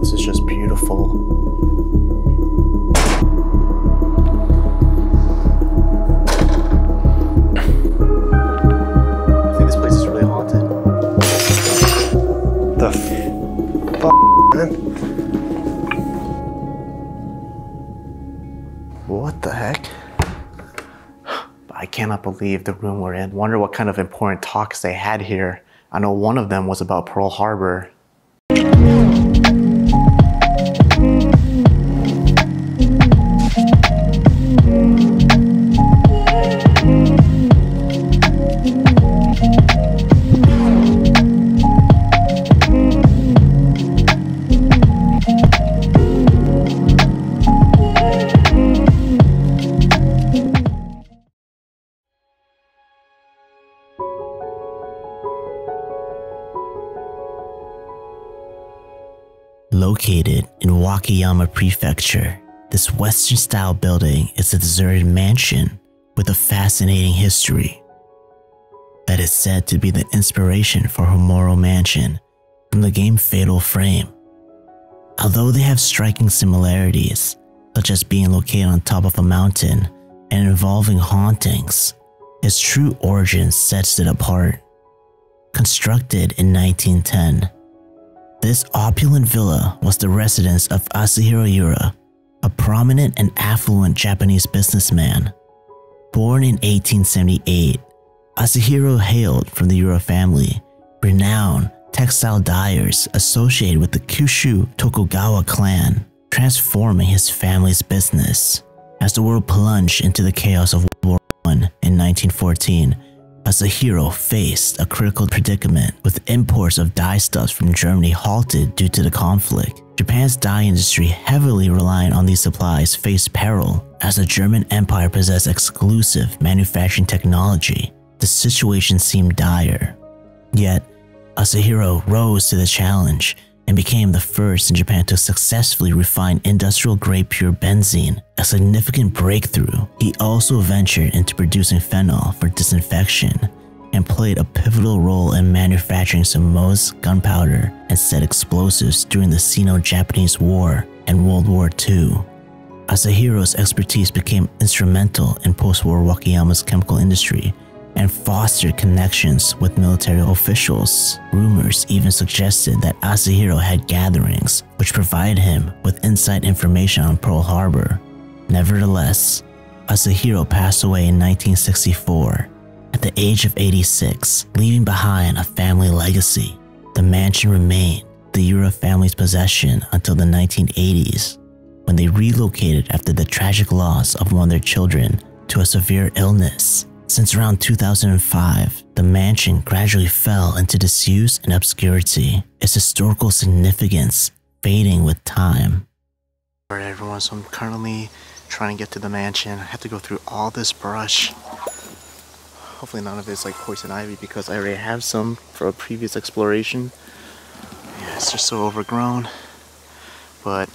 This is just beautiful. I think this place is really haunted. The cannot believe the room we're in. Wonder what kind of important talks they had here. I know one of them was about Pearl Harbor. In Wakayama Prefecture, this Western style building is a deserted mansion with a fascinating history that is said to be the inspiration for Himuro Mansion from the game Fatal Frame. Although they have striking similarities, such as being located on top of a mountain and involving hauntings, its true origin sets it apart. Constructed in 1910, this opulent villa was the residence of Asajiro Yura, a prominent and affluent Japanese businessman. Born in 1878, Asajiro hailed from the Yura family, renowned textile dyers associated with the Kishu Tokugawa clan, transforming his family's business. As the world plunged into the chaos of World War I in 1914, Asajiro faced a critical predicament with imports of dye stuffs from Germany halted due to the conflict. Japan's dye industry, heavily reliant on these supplies, faced peril as the German Empire possessed exclusive manufacturing technology. The situation seemed dire. Yet, Asajiro rose to the challenge and became the first in Japan to successfully refine industrial grade pure benzene, a significant breakthrough. He also ventured into producing phenol for disinfection and played a pivotal role in manufacturing Shimose gunpowder and set explosives during the Sino-Japanese War and World War II. Asajiro's expertise became instrumental in post-war Wakayama's chemical industry and fostered connections with military officials. Rumors even suggested that Asajiro had gatherings, which provided him with inside information on Pearl Harbor. Nevertheless, Asajiro passed away in 1964 at the age of 86, leaving behind a family legacy. The mansion remained the Yura family's possession until the 1980s, when they relocated after the tragic loss of one of their children to a severe illness. Since around 2005, the mansion gradually fell into disuse and obscurity, its historical significance fading with time. Alright everyone, so I'm currently trying to get to the mansion. I have to go through all this brush. Hopefully none of it's like poison ivy because I already have some for a previous exploration. Yeah, it's just so overgrown. But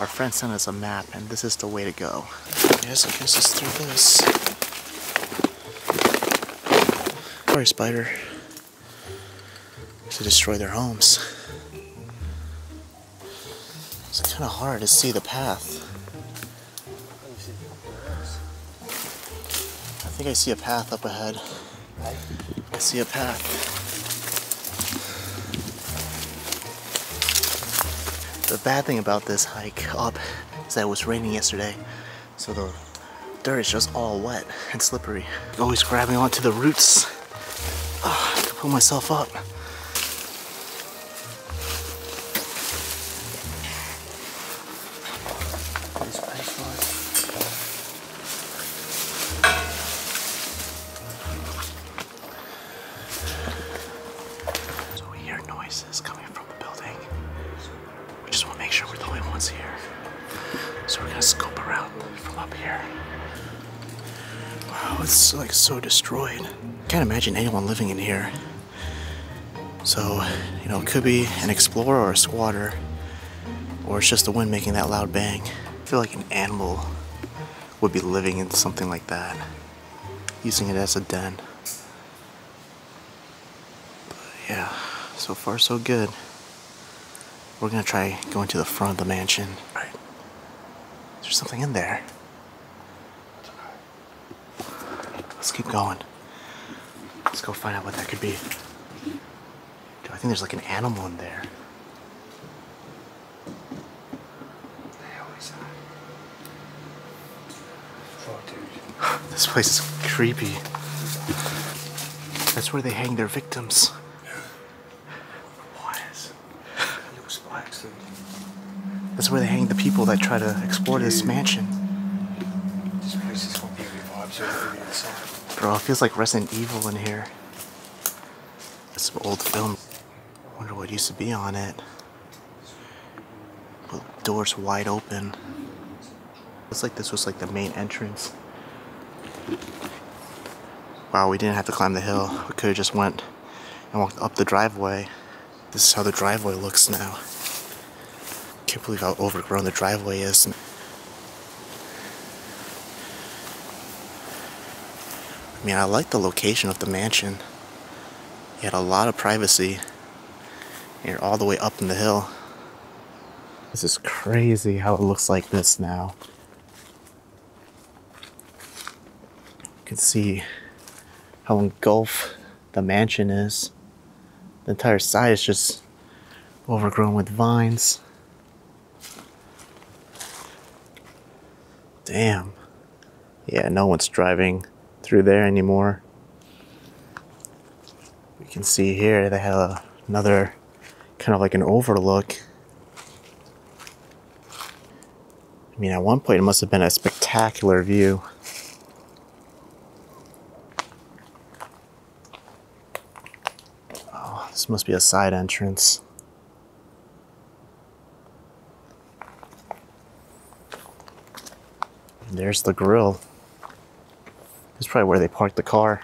our friend sent us a map and this is the way to go. Yes, I guess it's through this. Sorry, spider. To destroy their homes. It's kind of hard to see the path. I think I see a path up ahead. I see a path. The bad thing about this hike up is that it was raining yesterday, so the dirt is just all wet and slippery. Always grabbing onto the roots ah, to pull myself up. So we hear noises coming from the building. We just want to make sure we're the only ones here. So we're gonna scope around from up here. Wow, it's like so destroyed. Can't imagine anyone living in here. So, you know, it could be an explorer or a squatter, or it's just the wind making that loud bang. I feel like an animal would be living in something like that, using it as a den. Yeah, so far, so good. We're gonna try going to the front of the mansion. Right. There's something in there. Let's keep going. Let's go find out what that could be. Dude, I think there's like an animal in there. This place is creepy. That's where they hang their victims. That's where they hang the people that try to explore this mansion. Bro, it feels like Resident Evil in here. It's some old film. Wonder what used to be on it. Well, doors wide open. Looks like this was like the main entrance. Wow, we didn't have to climb the hill. We could have just went and walked up the driveway. This is how the driveway looks now. Can't believe how overgrown the driveway is. Mean, I like the location of the mansion. You had a lot of privacy. You're all the way up in the hill. This is crazy how it looks like this now. You can see how engulfed the mansion is. The entire side is just overgrown with vines. Damn. Yeah, no one's driving through there anymore. We can see here they have a, another kind of like an overlook. I mean, at one point it must have been a spectacular view. Oh, this must be a side entrance. And there's the grill. Is probably where they parked the car.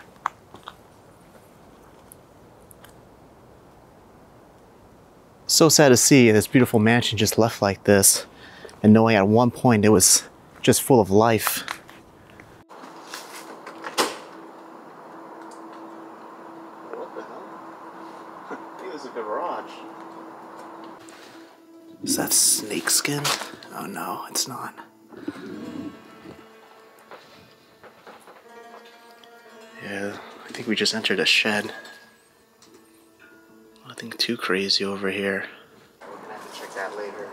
So sad to see this beautiful mansion just left like this, and knowing at one point it was just full of life. What the hell? Think this is a garage. Is that snakeskin? Oh no, it's not. Yeah, I think we just entered a shed. Nothing too crazy over here. We're gonna have to check that later.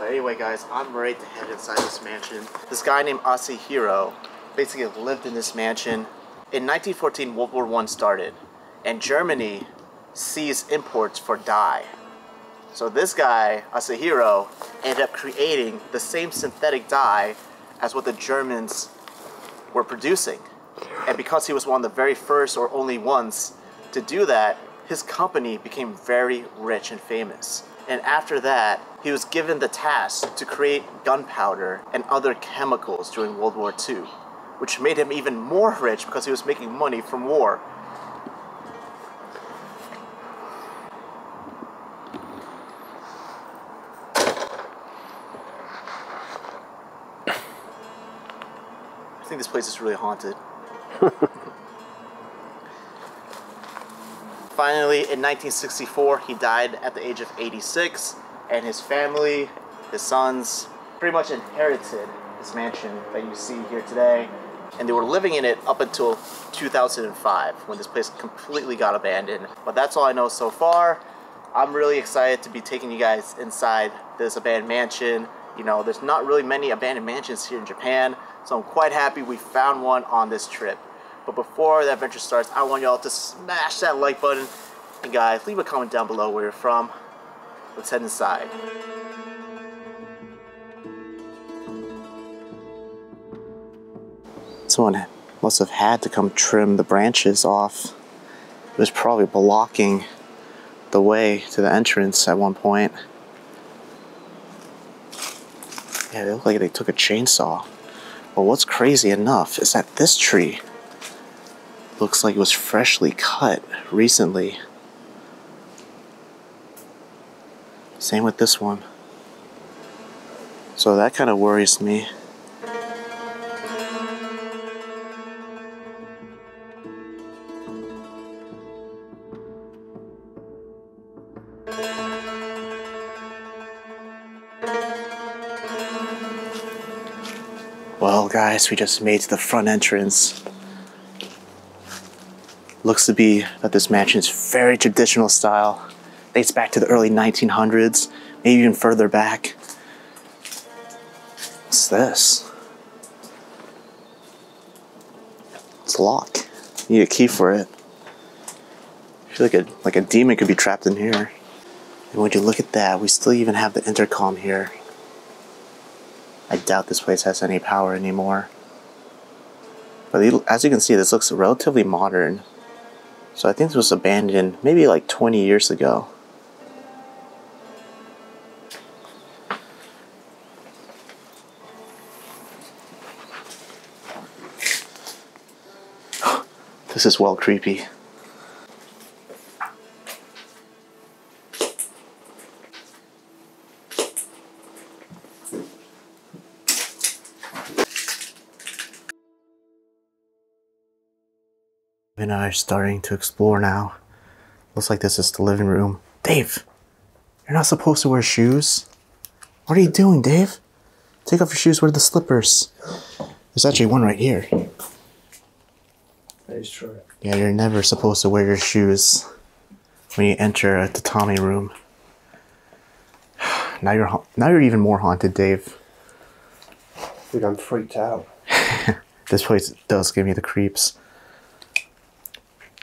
But anyway, guys, I'm ready to head inside this mansion. This guy named Asajiro basically lived in this mansion. In 1914, World War One started, and Germany seized imports for dye. So this guy, Asajiro, ended up creating the same synthetic dye as what the Germans were producing. And because he was one of the very first or only ones to do that, his company became very rich and famous. And after that, he was given the task to create gunpowder and other chemicals during World War II, which made him even more rich because he was making money from war. I think this place is really haunted. Finally, in 1964, he died at the age of 86, and his family, his sons, pretty much inherited this mansion that you see here today. And they were living in it up until 2005 when this place completely got abandoned. But that's all I know so far. I'm really excited to be taking you guys inside this abandoned mansion. You know, there's not really many abandoned mansions here in Japan, so I'm quite happy we found one on this trip. But before the adventure starts, I want y'all to smash that like button. And guys, leave a comment down below where you're from. Let's head inside. Someone must have had to come trim the branches off. It was probably blocking the way to the entrance at one point. Yeah, they look like they took a chainsaw. But what's crazy enough is that this tree looks like it was freshly cut recently. Same with this one. So that kind of worries me. Well, guys, we just made to the front entrance. Looks to be that this mansion is very traditional style. Dates back to the early 1900s, maybe even further back. What's this? It's locked. You need a key for it. I feel like a like a demon could be trapped in here. And would you look at that? We still even have the intercom here. I doubt this place has any power anymore. But as you can see, this looks relatively modern. So I think this was abandoned maybe like 20 years ago. This is well creepy. And I are starting to explore now. Looks like this is the living room. Dave, you're not supposed to wear shoes. What are you doing, Dave? Take off your shoes, wear the slippers. There's actually one right here. That is true. Yeah, you're never supposed to wear your shoes when you enter a tatami room. Now you're now you're even more haunted, Dave. Dude, I'm freaked out. This place does give me the creeps.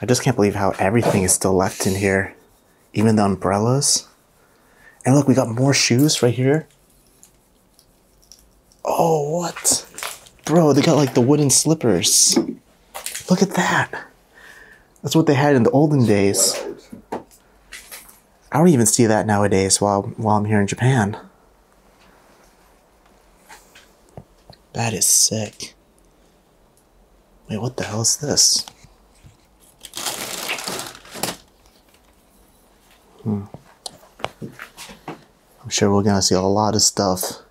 I just can't believe how everything is still left in here, even the umbrellas. And look, we got more shoes right here. Oh, what? Bro, they got like the wooden slippers. Look at that. That's what they had in the olden days. I don't even see that nowadays while while I'm here in Japan. That is sick. Wait, what the hell is this? Hmm. I'm sure we're gonna see a lot of stuff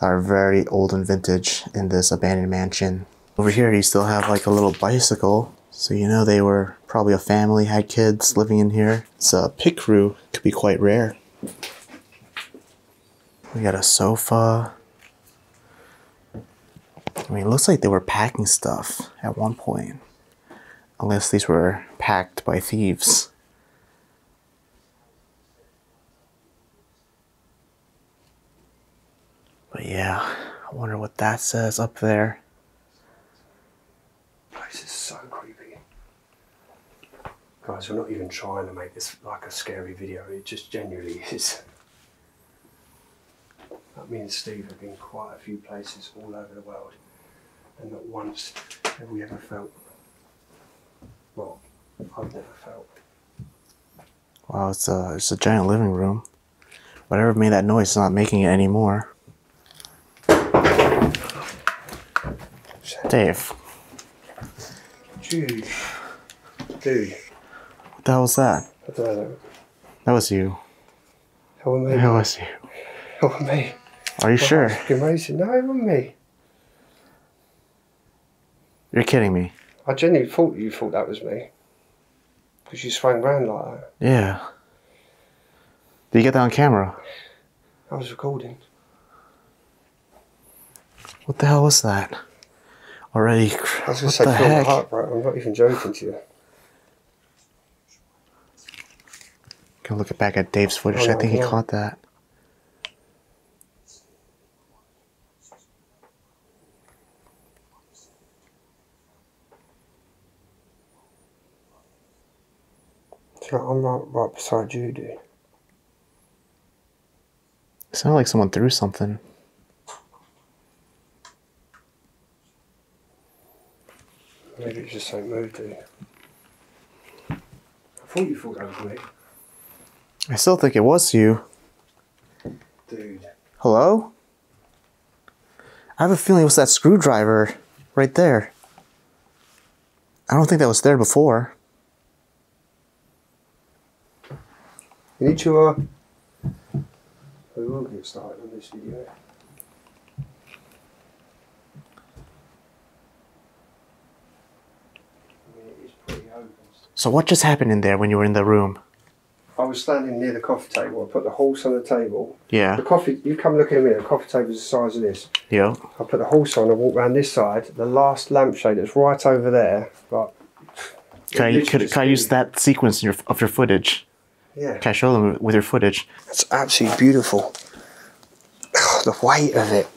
that are very old and vintage in this abandoned mansion. Over here, you still have like a little bicycle. So you know they were probably a family, had kids living in here. It's a pit crew, could be quite rare. We got a sofa. I mean, it looks like they were packing stuff at one point. Unless these were packed by thieves. But yeah, I wonder what that says up there. This is so creepy. Guys, we're not even trying to make this like a scary video. It just genuinely is. Like me and Steve have been quite a few places all over the world, and not once have we ever felt. Well, I've never felt. Wow, it's a it's a giant living room. Whatever made that noise is not making it anymore. Dave, Dude, dude, what the hell was that? I don't know. That was you. That wasn't me. That was you. That wasn't me. Are you sure? Racing. No, it wasn't me. You're kidding me. I genuinely thought you thought that was me. Because you swung round like that. Yeah. Did you get that on camera? I was recording. What the hell was that? Already. I was going to say, the feel heck? heart. I'm not even joking to you. Can look back at Dave's footage. Oh, I think he caught that. So I'm right, right beside you, dude. It sounded like someone threw something. Maybe it's just so moved, dude. I thought you thought that was me. I still think it was you. Dude. Hello? I have a feeling it was that screwdriver right there. I don't think that was there before. You need to, uh... We will get started on this video. I mean, it is pretty open. So what just happened in there when you were in the room? I was standing near the coffee table. I put the horse on the table. Yeah. The coffee, you come look at me. The coffee table's the size of this. Yeah. I put the horse on. I walk round this side. The last lampshade that's right over there. Like, Can I, literally can, I use that sequence in your, of your footage? Yeah, Can I show them with your footage? it's absolutely beautiful. the weight of it.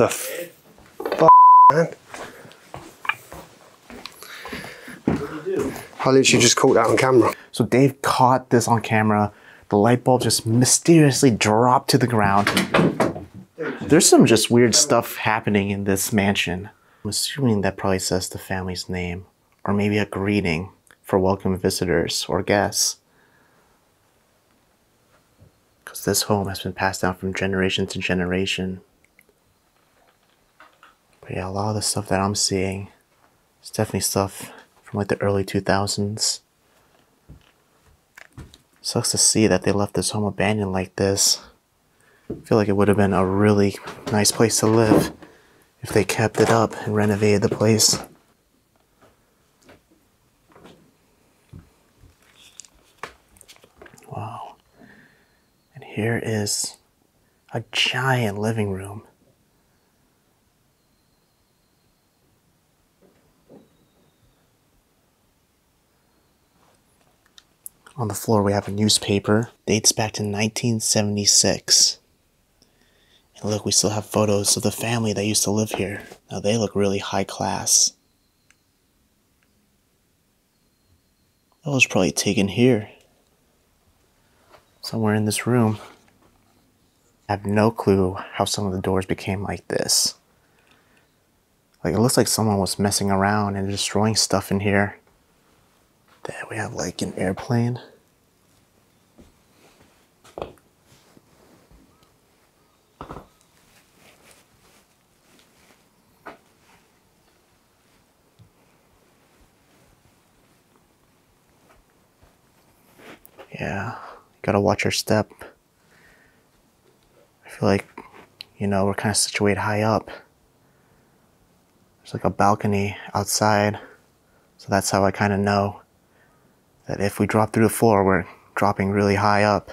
The f- man. I literally just caught that on camera. So Dave caught this on camera. The light bulb just mysteriously dropped to the ground. There's some just weird stuff happening in this mansion. I'm assuming that probably says the family's name, or maybe a greeting for welcome visitors or guests. Because this home has been passed down from generation to generation. But yeah, a lot of the stuff that I'm seeing is definitely stuff from like the early 2000s. Sucks to see that they left this home abandoned like this. I feel like it would have been a really nice place to live if they kept it up and renovated the place. Wow. And here is a giant living room. On the floor, we have a newspaper. Dates back to 1976. And look, we still have photos of the family that used to live here. Now they look really high class. That was probably taken here. Somewhere in this room. I have no clue how some of the doors became like this. Like, it looks like someone was messing around and destroying stuff in here. There we have like an airplane. Yeah, gotta watch your step. I feel like, you know, we're kind of situated high up. There's like a balcony outside, so that's how I kind of know that if we drop through the floor, we're dropping really high up.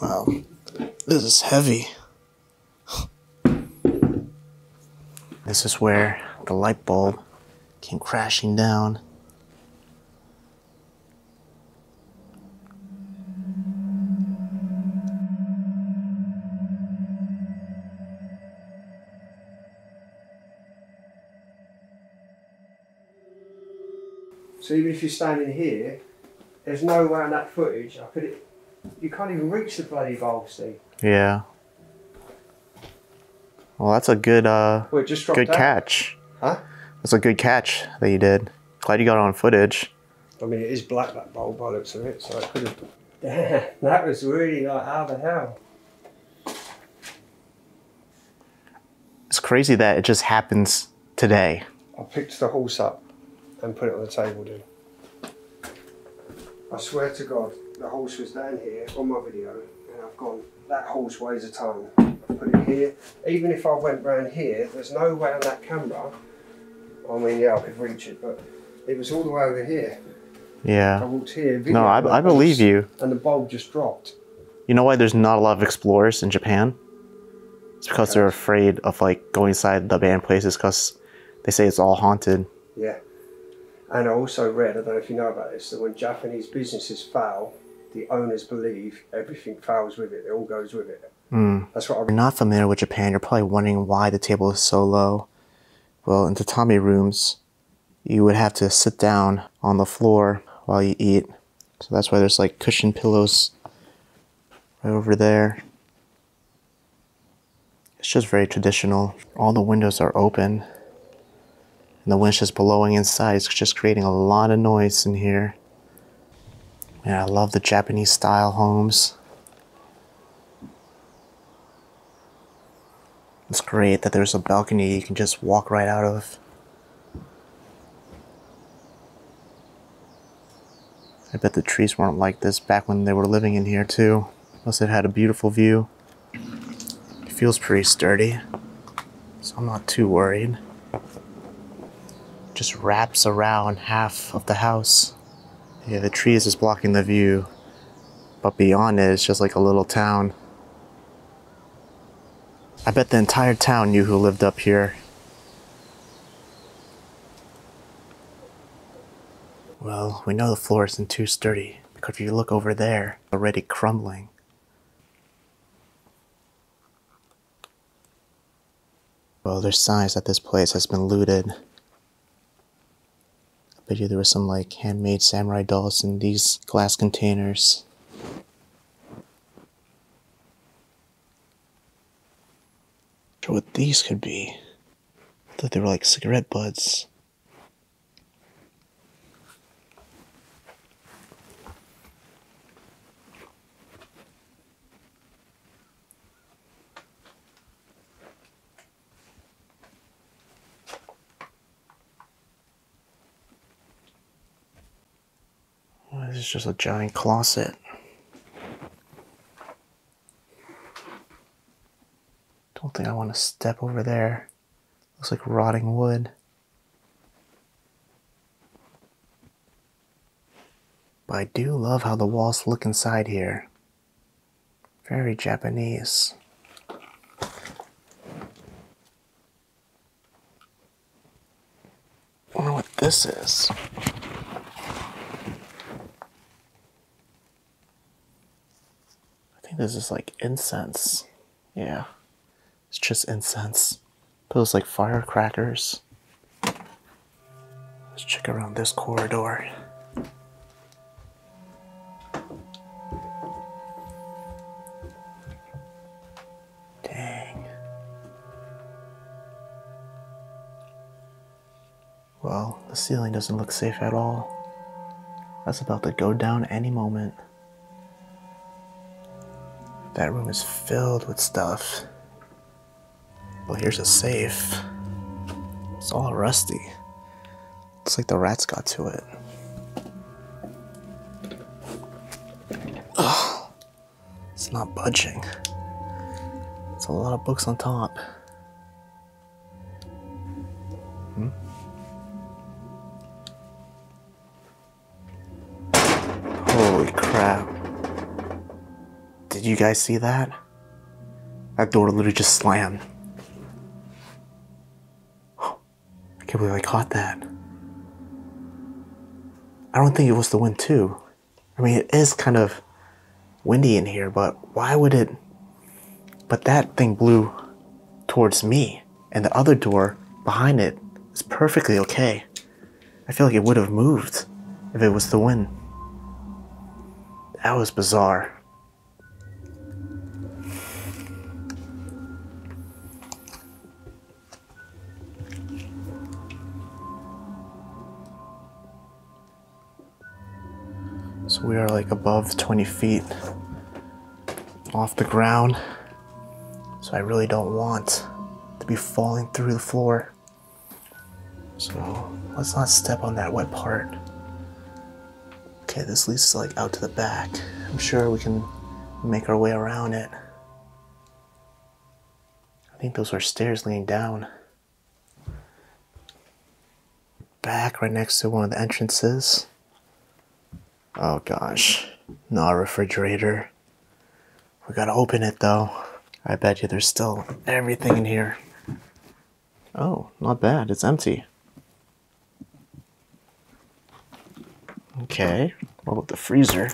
Wow, this is heavy. This is where the light bulb came crashing down. So even if you're standing here, there's no way on that footage. I could. You can't even reach the bloody bulb, Steve. Yeah. Well, that's a good, uh, Well, good out. catch. Huh? That's a good catch that you did. Glad you got it on footage. I mean, it is black that bulb by the looks of it, so it could have. Damn, that was really like how the hell. It's crazy that it just happens today. I picked the horse up and put it on the table, dude. I swear to God, the horse was down here on my video, and I've gone, that horse weighs a ton. I put it here. Even if I went round here, there's no way on that camera. I mean, yeah, I could reach it, but it was all the way over here. Yeah. I walked here. No, videoed I, the I believe you. And the bulb just dropped. You know why there's not a lot of explorers in Japan? It's because they're afraid of like going inside the banned places because they say it's all haunted. Yeah. And I also read, I don't know if you know about this, that when Japanese businesses fail, the owners believe everything fails with it. It all goes with it. Mm. That's what I If you're not familiar with Japan, you're probably wondering why the table is so low. Well, in tatami rooms, you would have to sit down on the floor while you eat. So that's why there's like cushion pillows right over there. It's just very traditional. All the windows are open. And the wind's just blowing inside. It's just creating a lot of noise in here. Man, I love the Japanese style homes. It's great that there's a balcony you can just walk right out of. I bet the trees weren't like this back when they were living in here too. Must have had a beautiful view. It feels pretty sturdy, so I'm not too worried. Just wraps around half of the house. Yeah, the trees is blocking the view, but beyond it, it's just like a little town. I bet the entire town knew who lived up here. Well, we know the floor isn't too sturdy because if you look over there, already crumbling. Well, there's signs that this place has been looted. I bet you there were some like handmade samurai dolls in these glass containers. Sure what these could be. I thought they were like cigarette butts. Oh, this is just a giant closet. Don't think I want to step over there. Looks like rotting wood. But I do love how the walls look inside here. Very Japanese. I wonder what this is. Think this is like incense. Yeah. It's just incense. Those like firecrackers. Let's check around this corridor. Dang. Well, the ceiling doesn't look safe at all. That's about to go down any moment. That room is filled with stuff. Well, here's a safe. It's all rusty. Looks like the rats got to it. Ugh. It's not budging. It's a lot of books on top. Guys see that? That door literally just slammed. I can't believe I caught that. I don't think it was the wind too. I mean, it is kind of windy in here, but why would it? But that thing blew towards me, and the other door behind it is perfectly okay. I feel like it would have moved if it was the wind. That was bizarre. We are like above 20 feet off the ground. So I really don't want to be falling through the floor. So let's not step on that wet part. Okay, this leads like out to the back. I'm sure we can make our way around it. I think those are stairs leading down. Back right next to one of the entrances. Oh gosh, not a refrigerator. We gotta open it though. I bet you there's still everything in here. Oh, not bad, it's empty. Okay, what about the freezer?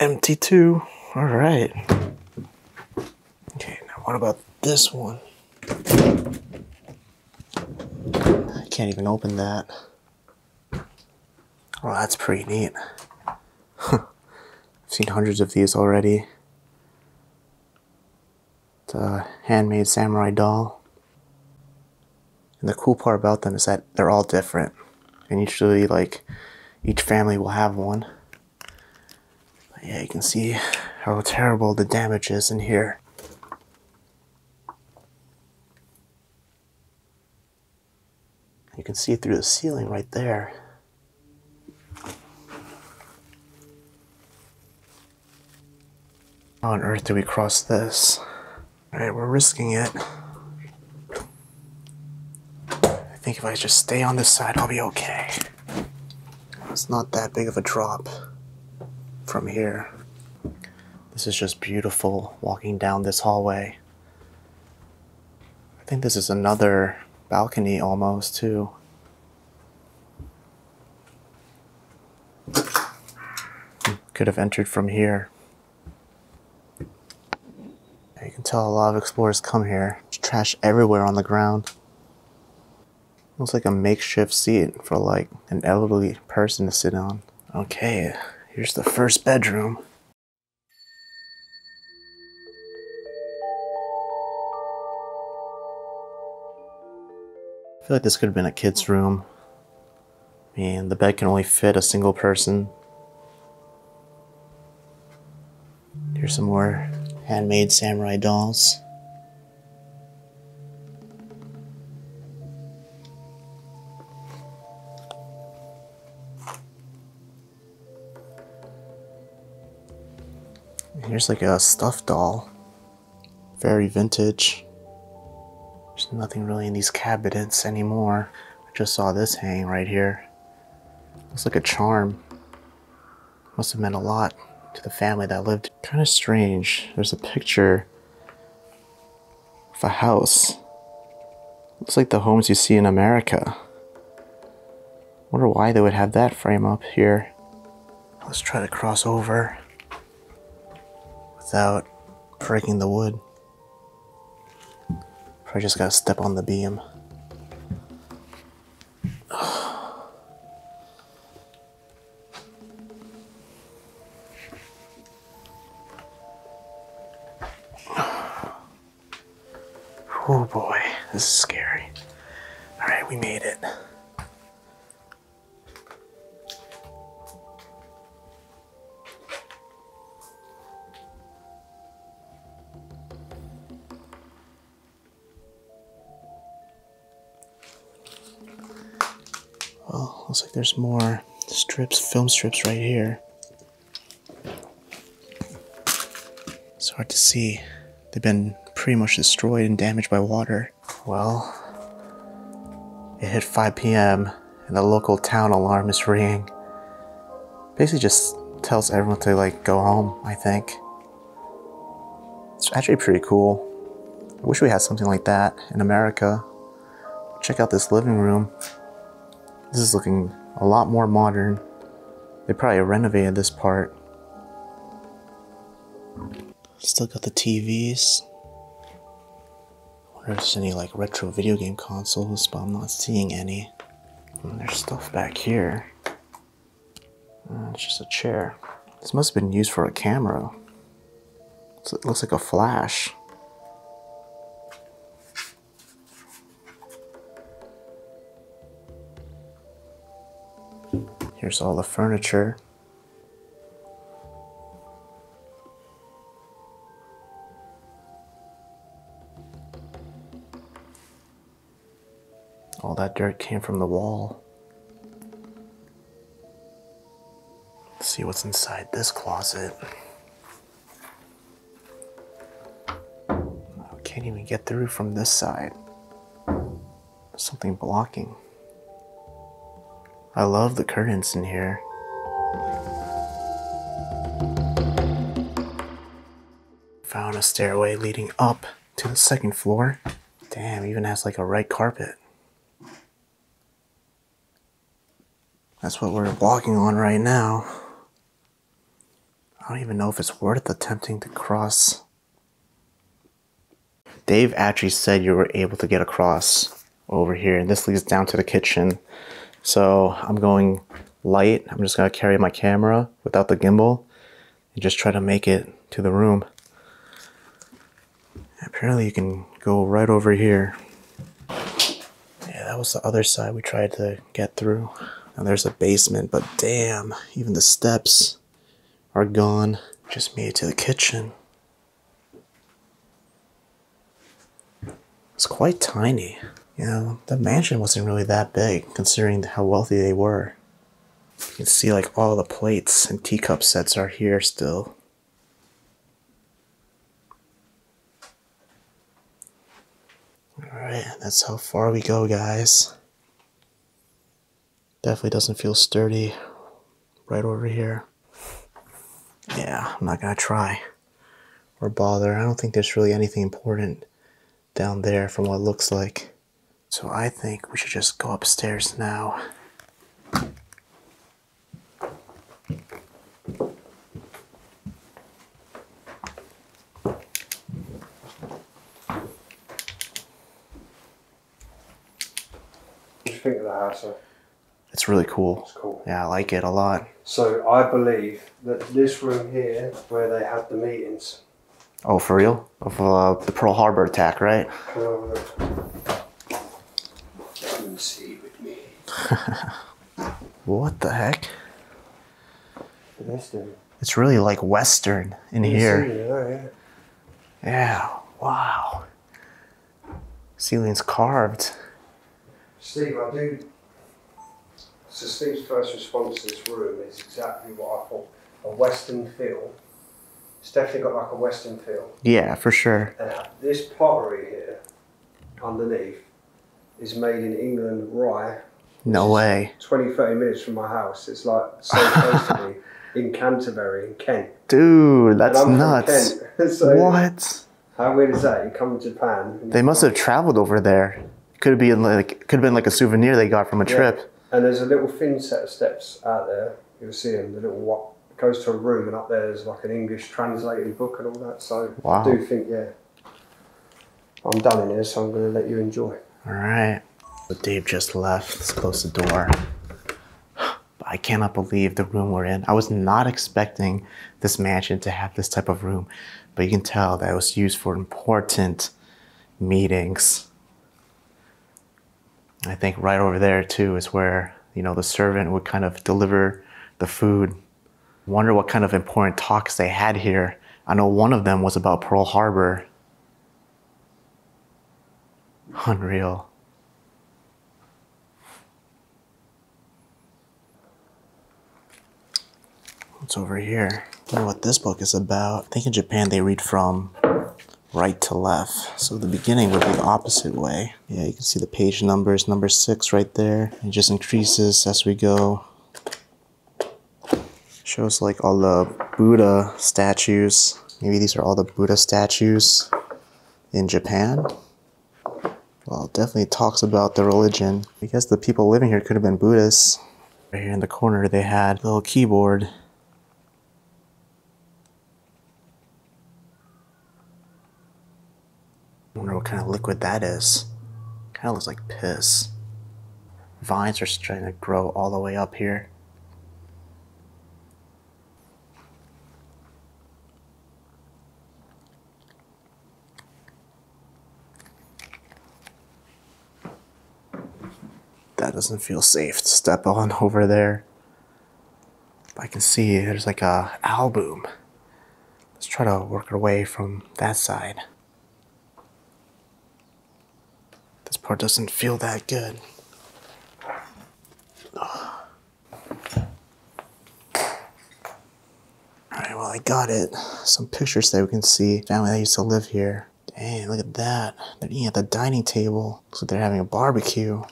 Empty too. Alright. Okay, now what about this one? I can't even open that. Well, that's pretty neat. I've seen hundreds of these already. It's a handmade samurai doll. And the cool part about them is that they're all different. And usually, like, each family will have one. But yeah, you can see how terrible the damage is in here. You can see through the ceiling right there. How on earth do we cross this? Alright, we're risking it. I think if I just stay on this side, I'll be okay. It's not that big of a drop from here. This is just beautiful walking down this hallway. I think this is another balcony almost, too. Could have entered from here. You can tell a lot of explorers come here. Trash everywhere on the ground. Looks like a makeshift seat for like an elderly person to sit on. Okay, here's the first bedroom. I feel like this could have been a kid's room. I mean, the bed can only fit a single person. Here's some more handmade samurai dolls. Here's like a stuffed doll. Very vintage. There's nothing really in these cabinets anymore. I just saw this hang right here. Looks like a charm. Must have meant a lot to the family that lived. Kind of strange. There's a picture of a house. Looks like the homes you see in America. Wonder why they would have that frame up here. Let's try to cross over without breaking the wood. Probably just gotta step on the beam. Strips, right here. It's hard to see. They've been pretty much destroyed and damaged by water. Well, it hit 5 p.m. and the local town alarm is ringing. Basically, just tells everyone to like go home. I think it's actually pretty cool. I wish we had something like that in America. Check out this living room. This is looking a lot more modern. They probably renovated this part. Still got the TVs. Wonder if there's any like retro video game consoles, but I'm not seeing any. And there's stuff back here. Uh, it's just a chair. This must have been used for a camera. So it looks like a flash. Here's all the furniture. All that dirt came from the wall. Let's see what's inside this closet. I can't even get through from this side. Something blocking. I love the curtains in here. Found a stairway leading up to the second floor. Damn, even has like a red carpet. That's what we're walking on right now. I don't even know if it's worth attempting to cross. Dave actually said you were able to get across over here, and this leads down to the kitchen. So I'm going light. I'm just gonna carry my camera without the gimbal and just try to make it to the room. Apparently you can go right over here. Yeah, that was the other side we tried to get through. And there's a basement, but damn, even the steps are gone. Just made it to the kitchen. It's quite tiny. You know, the mansion wasn't really that big considering how wealthy they were. You can see like all the plates and teacup sets are here still. Alright, that's how far we go, guys. Definitely doesn't feel sturdy right over here. Yeah, I'm not gonna try or bother. I don't think there's really anything important down there from what it looks like. So I think we should just go upstairs now. What do you think of the house? sir? It's really cool. It's cool. Yeah, I like it a lot. So I believe that this room here, where they had the meetings, Oh, for real? Of uh, the Pearl Harbor attack, right? Come over there. Come and see with me. What the heck? Thing. It's really like Western in You here. see, yeah, yeah. Wow. Ceiling's carved. Steve, I do. So Steve's first response to this room is exactly what I thought. A Western feel. It's definitely got like a Western feel. Yeah, for sure. This pottery here, underneath, is made in England, Rye. No way. 20, 30 minutes from my house. It's like so close to me in Canterbury, in Kent. Dude, that's nuts. So What? How weird is that? You come to Japan. They must have traveled over there. Could have been like could have been like a souvenir they got from a Yeah. trip. And there's a little thin set of steps out there. You'll see them. The little what goes to a room, and up there there's like an English translated book and all that. So Wow. I do think, yeah, I'm done in here, so I'm going to let you enjoy. All right. But Dave just left. Let's close the door. I cannot believe the room we're in. I was not expecting this mansion to have this type of room, but you can tell that it was used for important meetings. I think right over there too is where you know the servant would kind of deliver the food. Wonder what kind of important talks they had here. I know one of them was about Pearl Harbor. Unreal. What's over here? I wonder what this book is about. I think in Japan they read from right to left. So the beginning would be the opposite way. Yeah, you can see the page numbers, number six right there. It just increases as we go. Shows like all the Buddha statues. Maybe these are all the Buddha statues in Japan. Well, it definitely talks about the religion. I guess the people living here could have been Buddhists. Right here in the corner, they had a little keyboard. wonder what kind of liquid that is. Kind of looks like piss. Vines are starting to grow all the way up here. That doesn't feel safe to step on over there. I can see there's like a album. Let's try to work our way from that side. This part doesn't feel that good. Alright, well, I got it. Some pictures that we can see. Family that used to live here. Dang, look at that. They're eating at the dining table. Looks like they're having a barbecue.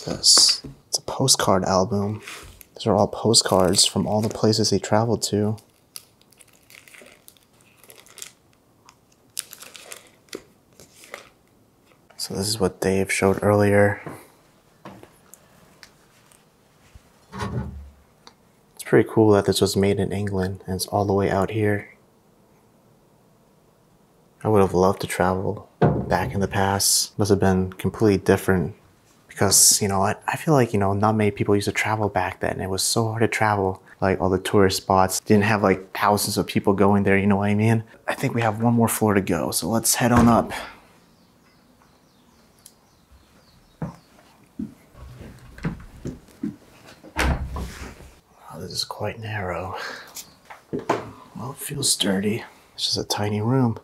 This? It's a postcard album. These are all postcards from all the places they traveled to. So this is what Dave showed earlier. It's pretty cool that this was made in England and it's all the way out here. I would have loved to travel back in the past. Must have been completely different because you know I, I feel like you know not many people used to travel back then it was so hard to travel like all the tourist spots. Didn't have like thousands of people going there, you know what I mean? I think we have one more floor to go, so let's head on up. This is quite narrow. Well, it feels sturdy. It's just a tiny room.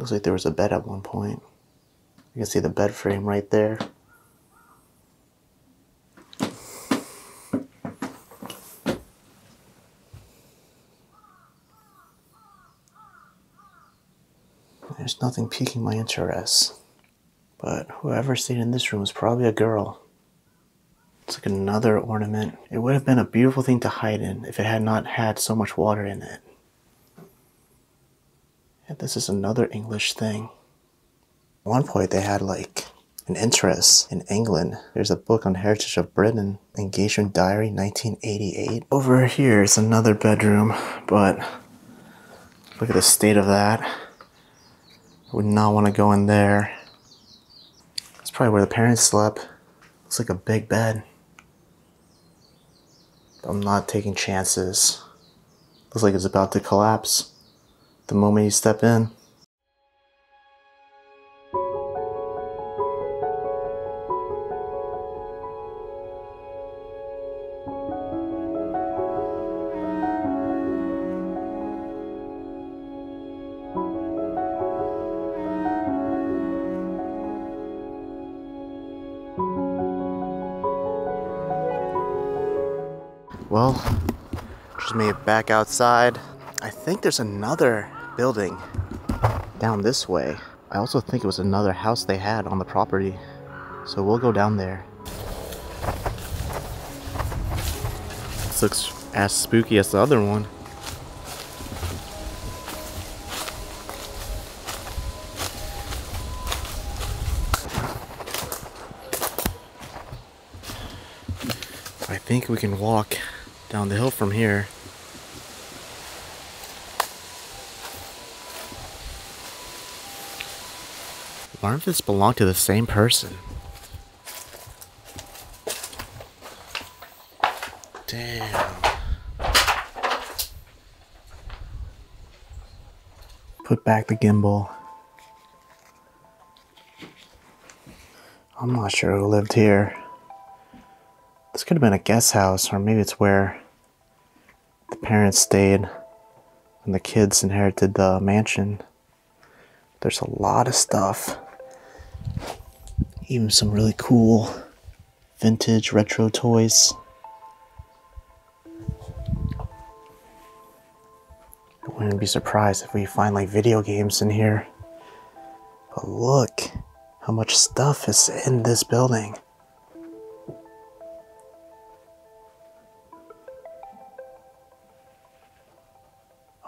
Looks like there was a bed at one point. You can see the bed frame right there. There's nothing piquing my interest. But whoever stayed in this room was probably a girl. It's like another ornament. It would have been a beautiful thing to hide in if it had not had so much water in it. And this is another English thing. At one point, they had like an interest in England. There's a book on heritage of Britain, Engagement Diary, 1988. Over here is another bedroom, but look at the state of that. I would not want to go in there. It's probably where the parents slept. Looks like a big bed. I'm not taking chances. Looks like it's about to collapse the moment you step in. Well, just made it back outside. I think there's another building down this way. I also think it was another house they had on the property. So we'll go down there. This looks as spooky as the other one. I think we can walk down the hill from here. Wonder if this belonged to the same person. Damn. Put back the gimbal. I'm not sure who lived here. This could have been a guest house, or maybe it's where the parents stayed when the kids inherited the mansion. There's a lot of stuff. Even some really cool vintage retro toys. I wouldn't be surprised if we find like video games in here. But look how much stuff is in this building.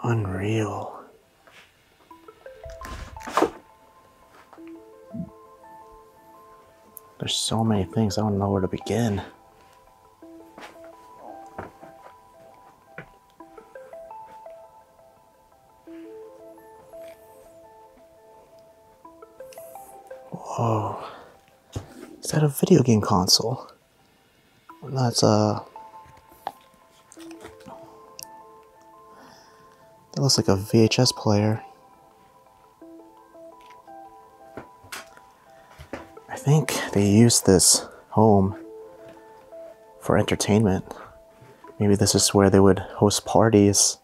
Unreal. There's so many things, I don't know where to begin. Whoa. Is that a video game console? That's a. That looks like a VHS player. They used this home for entertainment. Maybe this is where they would host parties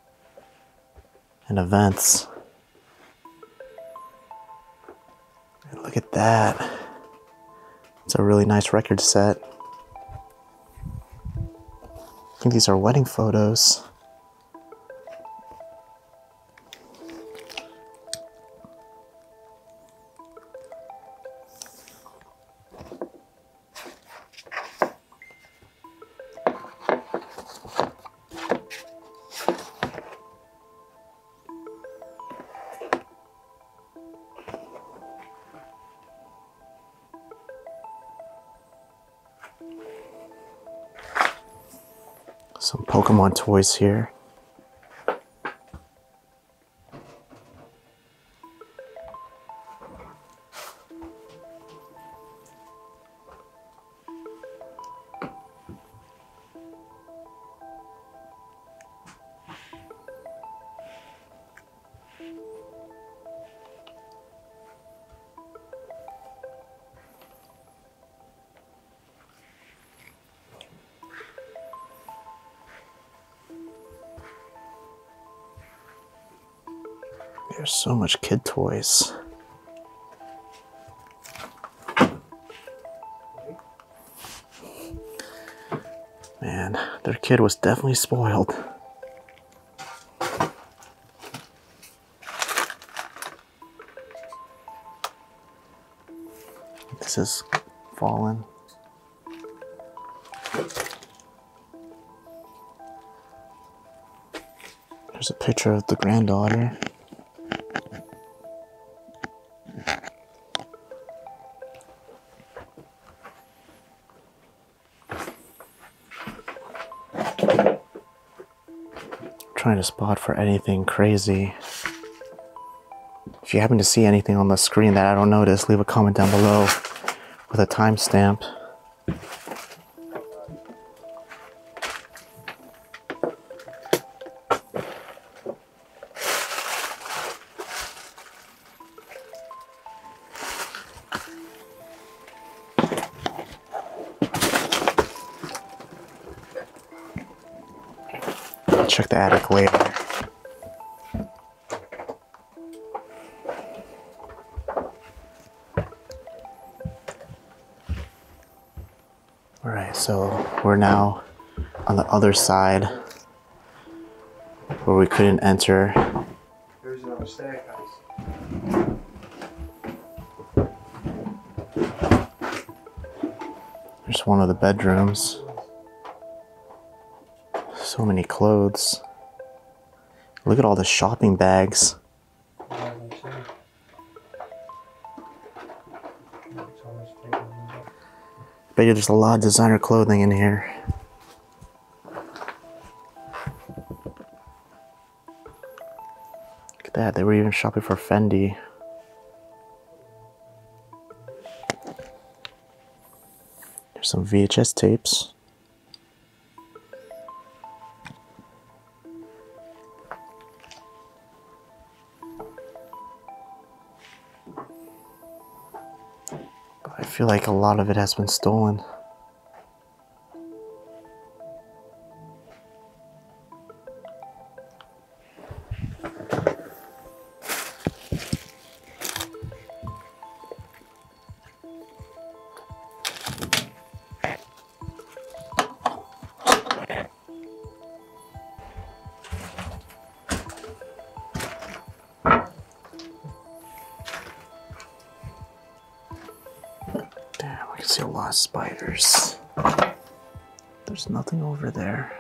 and events. And look at that. It's a really nice record set. I think these are wedding photos. Toys here. There's so much kid toys. Man, their kid was definitely spoiled. This is fallen. There's a picture of the granddaughter. Trying to spot for anything crazy. If you happen to see anything on the screen that I don't notice, leave a comment down below with a timestamp. Check the attic later. Alright, so we're now on the other side where we couldn't enter. There's another staircase. There's one of the bedrooms. So many clothes. Look at all the shopping bags. Bet there's a lot of designer clothing in here. Look at that, they were even shopping for Fendi. There's some VHS tapes. Feel like a lot of it has been stolen. I can see a lot of spiders. There's nothing over there.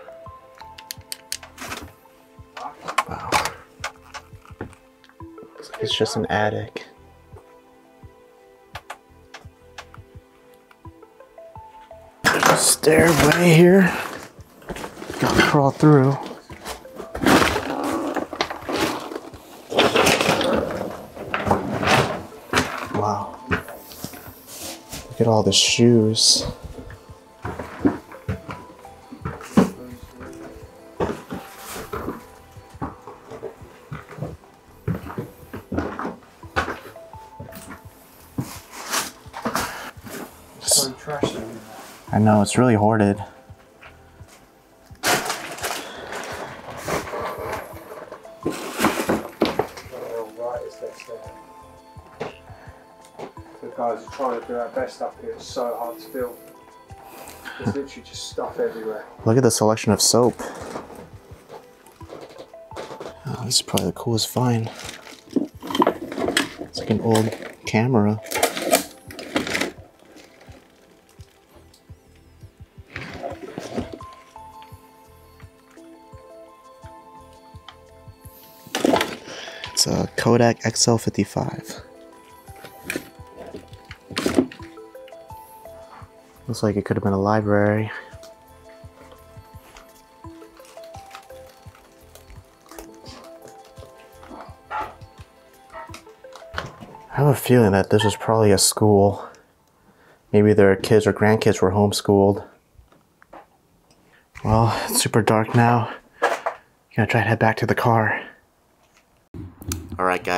Wow. Looks like it's just an attic. There's a stairway here. Gotta crawl through. Look at all the shoes. I know, it's really hoarded. It's so hard to film. There's literally just stuff everywhere. Look at the selection of soap. Oh, this is probably the coolest find. It's like an old camera. It's a Kodak XL55. Looks like it could have been a library. I have a feeling that this was probably a school. Maybe their kids or grandkids were homeschooled. Well, it's super dark now. I'm Gonna try to head back to the car.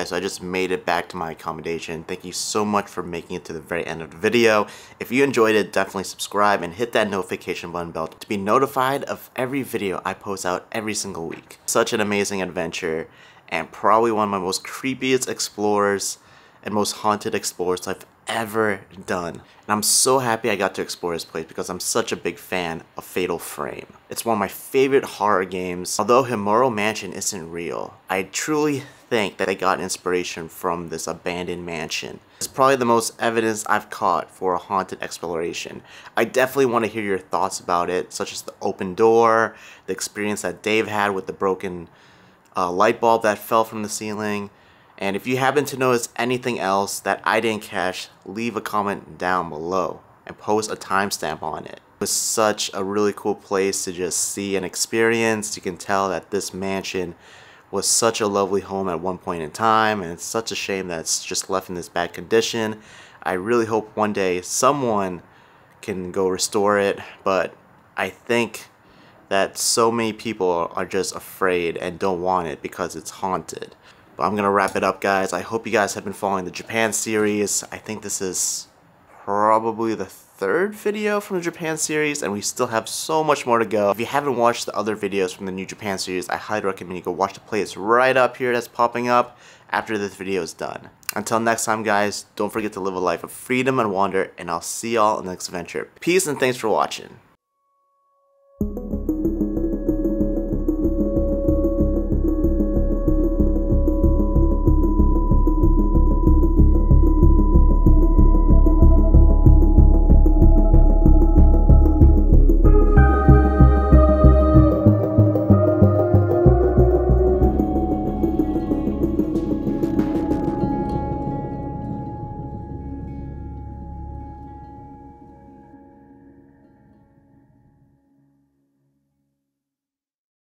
Guys, so I just made it back to my accommodation. Thank you so much for making it to the very end of the video. If you enjoyed it, definitely subscribe and hit that notification button bell to be notified of every video I post out every single week. Such an amazing adventure and probably one of my most creepiest explorers and most haunted explorers I've ever done. And I'm so happy I got to explore this place because I'm such a big fan of Fatal Frame. It's one of my favorite horror games. Although Himuro Mansion isn't real, I truly think that I got inspiration from this abandoned mansion. It's probably the most evidence I've caught for a haunted exploration. I definitely want to hear your thoughts about it, such as the open door, the experience that Dave had with the broken uh, light bulb that fell from the ceiling, and if you happen to notice anything else that I didn't catch, leave a comment down below and post a timestamp on it. It was such a really cool place to just see and experience. You can tell that this mansion was such a lovely home at one point in time and it's such a shame that it's just left in this bad condition. I really hope one day someone can go restore it, but I think that so many people are just afraid and don't want it because it's haunted. But I'm gonna wrap it up guys. I hope you guys have been following the Japan series. I think this is probably the third video from the Japan series and we still have so much more to go. If you haven't watched the other videos from the new Japan series, I highly recommend you go watch the playlist right up here that's popping up after this video is done. Until next time guys, don't forget to live a life of freedom and wonder and I'll see y'all in the next adventure. Peace and thanks for watching.